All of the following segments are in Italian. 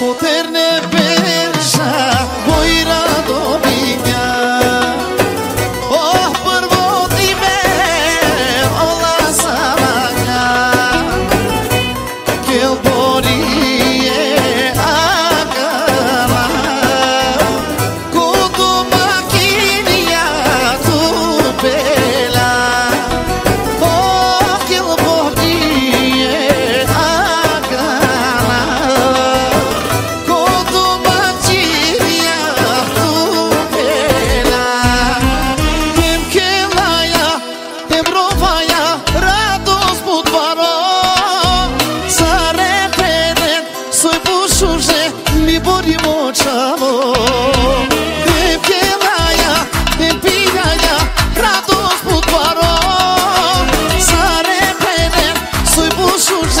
خو تر نه به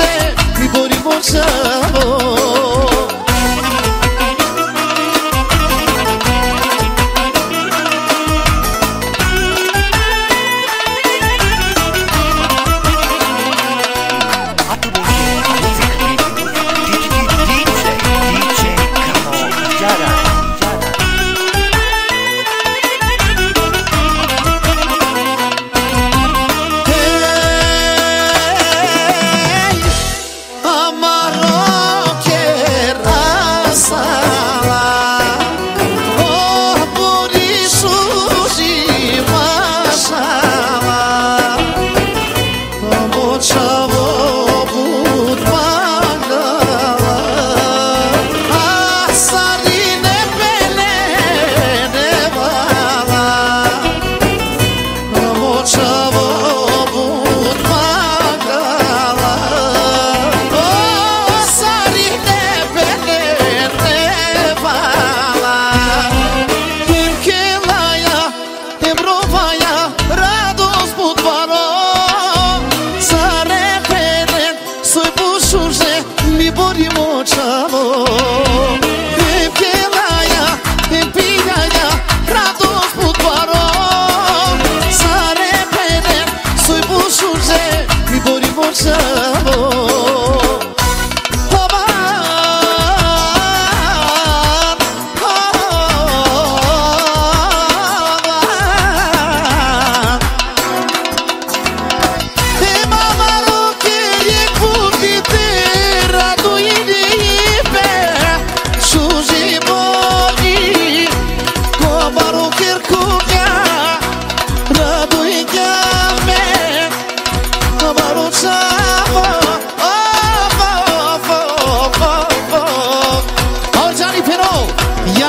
se mi pori borsavo se mi borimo čak.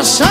sorry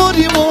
por imortal.